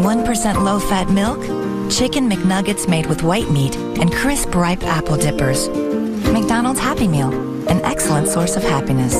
1% low fat milk, chicken McNuggets made with white meat, and crisp ripe apple dippers. McDonald's Happy Meal, an excellent source of happiness.